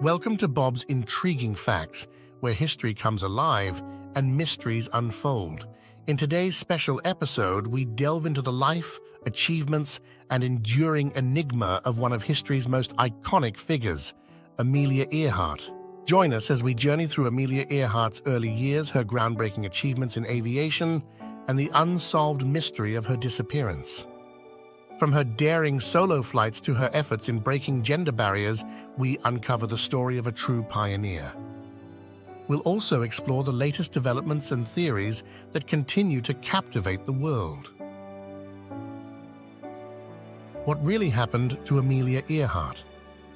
Welcome to Bob's Intriguing Facts, where history comes alive and mysteries unfold. In today's special episode, we delve into the life, achievements, and enduring enigma of one of history's most iconic figures, Amelia Earhart. Join us as we journey through Amelia Earhart's early years, her groundbreaking achievements in aviation, and the unsolved mystery of her disappearance. From her daring solo flights to her efforts in breaking gender barriers, we uncover the story of a true pioneer. We'll also explore the latest developments and theories that continue to captivate the world. What really happened to Amelia Earhart?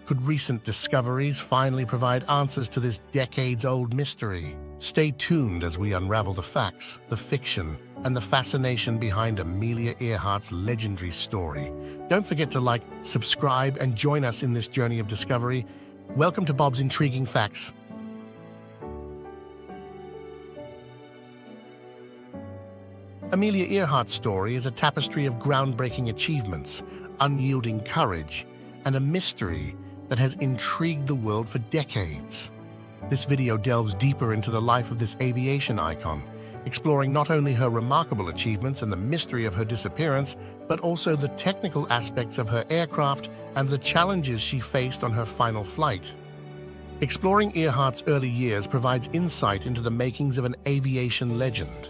Could recent discoveries finally provide answers to this decades-old mystery? Stay tuned as we unravel the facts, the fiction, and the fascination behind Amelia Earhart's legendary story. Don't forget to like, subscribe, and join us in this journey of discovery. Welcome to Bob's Intriguing Facts. Amelia Earhart's story is a tapestry of groundbreaking achievements, unyielding courage, and a mystery that has intrigued the world for decades. This video delves deeper into the life of this aviation icon, exploring not only her remarkable achievements and the mystery of her disappearance, but also the technical aspects of her aircraft and the challenges she faced on her final flight. Exploring Earhart's early years provides insight into the makings of an aviation legend.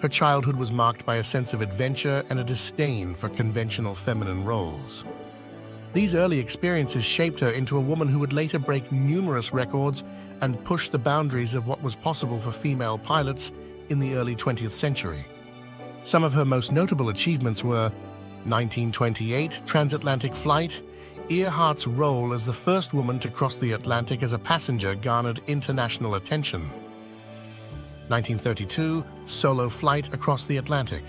Her childhood was marked by a sense of adventure and a disdain for conventional feminine roles. These early experiences shaped her into a woman who would later break numerous records and push the boundaries of what was possible for female pilots in the early 20th century. Some of her most notable achievements were 1928 transatlantic flight, Earhart's role as the first woman to cross the Atlantic as a passenger garnered international attention. 1932 solo flight across the Atlantic.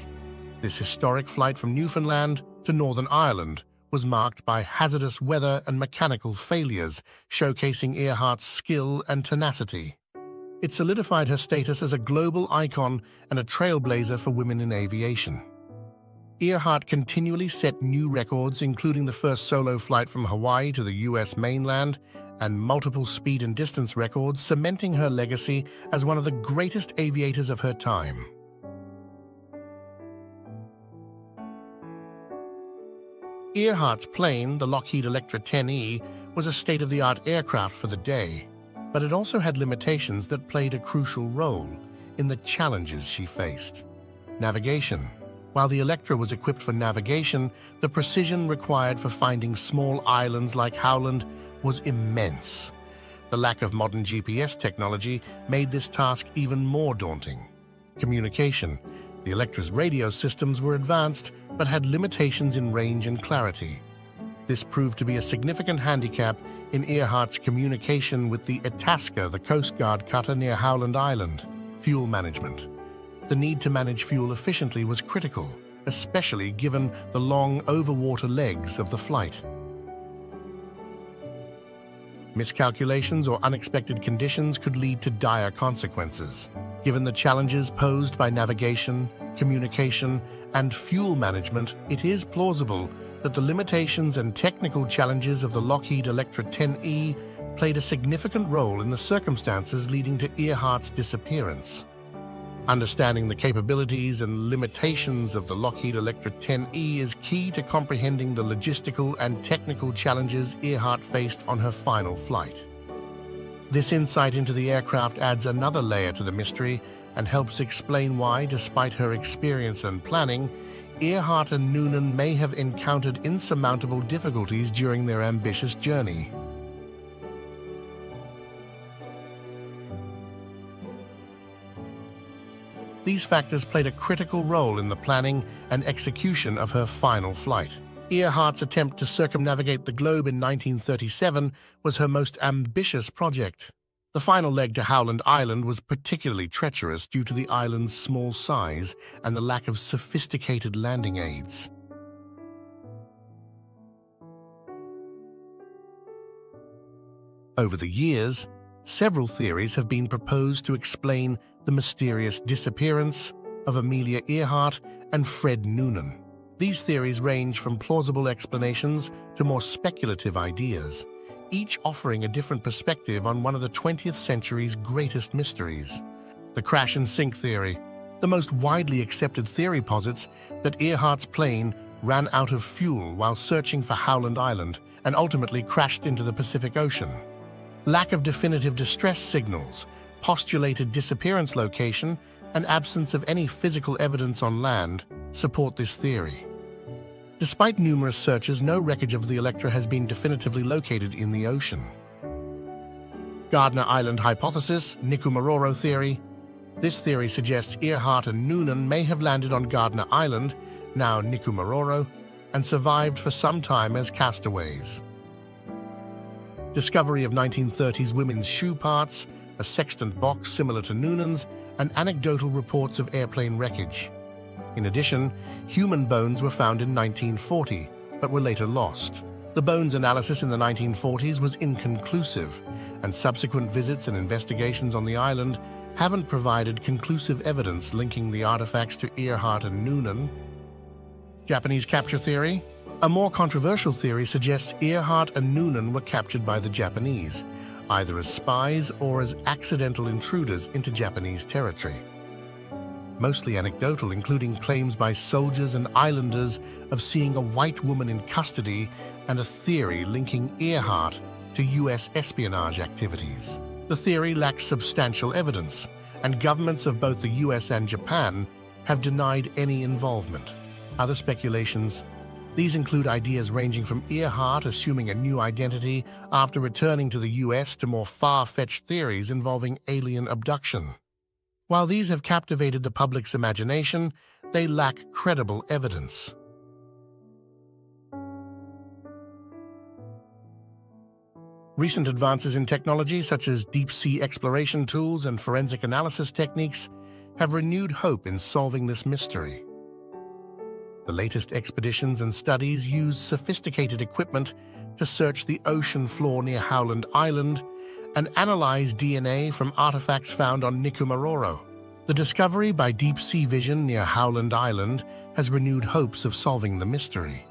This historic flight from Newfoundland to Northern Ireland was marked by hazardous weather and mechanical failures, showcasing Earhart's skill and tenacity. It solidified her status as a global icon and a trailblazer for women in aviation. Earhart continually set new records, including the first solo flight from Hawaii to the U.S. mainland and multiple speed and distance records, cementing her legacy as one of the greatest aviators of her time. Earhart's plane, the Lockheed Electra 10E, was a state-of-the-art aircraft for the day, but it also had limitations that played a crucial role in the challenges she faced. Navigation. While the Electra was equipped for navigation, the precision required for finding small islands like Howland was immense. The lack of modern GPS technology made this task even more daunting. Communication. The Electra's radio systems were advanced, but had limitations in range and clarity. This proved to be a significant handicap in Earhart's communication with the Itasca, the Coast Guard cutter near Howland Island. Fuel management. The need to manage fuel efficiently was critical, especially given the long overwater legs of the flight. Miscalculations or unexpected conditions could lead to dire consequences. Given the challenges posed by navigation, communication, and fuel management, it is plausible that the limitations and technical challenges of the Lockheed Electra 10E played a significant role in the circumstances leading to Earhart's disappearance. Understanding the capabilities and limitations of the Lockheed Electra 10E is key to comprehending the logistical and technical challenges Earhart faced on her final flight. This insight into the aircraft adds another layer to the mystery and helps explain why, despite her experience and planning, Earhart and Noonan may have encountered insurmountable difficulties during their ambitious journey. These factors played a critical role in the planning and execution of her final flight. Earhart's attempt to circumnavigate the globe in 1937 was her most ambitious project. The final leg to Howland Island was particularly treacherous due to the island's small size and the lack of sophisticated landing aids. Over the years, several theories have been proposed to explain the mysterious disappearance of Amelia Earhart and Fred Noonan. These theories range from plausible explanations to more speculative ideas. Each offering a different perspective on one of the 20th century's greatest mysteries. The crash and sink theory, the most widely accepted theory posits that Earhart's plane ran out of fuel while searching for Howland Island and ultimately crashed into the Pacific Ocean. Lack of definitive distress signals, postulated disappearance location, and absence of any physical evidence on land support this theory. Despite numerous searches, no wreckage of the Electra has been definitively located in the ocean. Gardner Island hypothesis, Nikumaroro theory, this theory suggests Earhart and Noonan may have landed on Gardner Island, now Nikumaroro, and survived for some time as castaways. Discovery of 1930s women's shoe parts, a sextant box similar to Noonan's, and anecdotal reports of airplane wreckage. In addition, human bones were found in 1940, but were later lost. The bones analysis in the 1940s was inconclusive, and subsequent visits and investigations on the island haven't provided conclusive evidence linking the artifacts to Earhart and Noonan. Japanese capture theory? A more controversial theory suggests Earhart and Noonan were captured by the Japanese, either as spies or as accidental intruders into Japanese territory. Mostly anecdotal, including claims by soldiers and islanders of seeing a white woman in custody and a theory linking Earhart to U.S. espionage activities. The theory lacks substantial evidence, and governments of both the US and Japan have denied any involvement. Other speculations these include ideas ranging from Earhart assuming a new identity after returning to the US to more far-fetched theories involving alien abduction. While these have captivated the public's imagination, they lack credible evidence. Recent advances in technology, such as deep-sea exploration tools and forensic analysis techniques, have renewed hope in solving this mystery. The latest expeditions and studies use sophisticated equipment to search the ocean floor near Howland Island and analyze DNA from artifacts found on Nikumaroro. The discovery by Deep Sea Vision near Howland Island has renewed hopes of solving the mystery.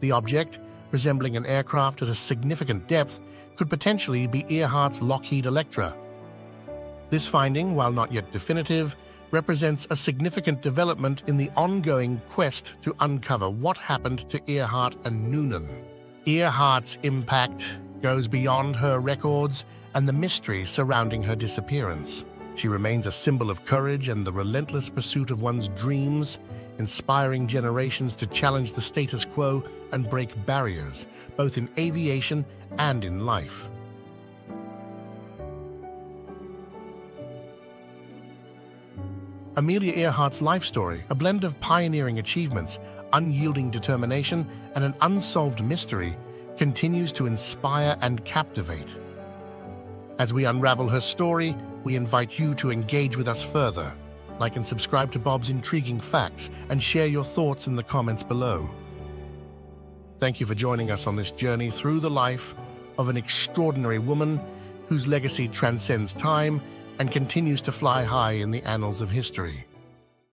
The object, resembling an aircraft at a significant depth, could potentially be Earhart's Lockheed Electra. This finding, while not yet definitive, represents a significant development in the ongoing quest to uncover what happened to Earhart and Noonan. Earhart's impact goes beyond her records and the mystery surrounding her disappearance. She remains a symbol of courage and the relentless pursuit of one's dreams, inspiring generations to challenge the status quo and break barriers, both in aviation and in life. Amelia Earhart's life story, a blend of pioneering achievements, unyielding determination, and an unsolved mystery, continues to inspire and captivate. As we unravel her story, we invite you to engage with us further. Like and subscribe to Bob's Intriguing Facts and share your thoughts in the comments below. Thank you for joining us on this journey through the life of an extraordinary woman whose legacy transcends time and continues to fly high in the annals of history.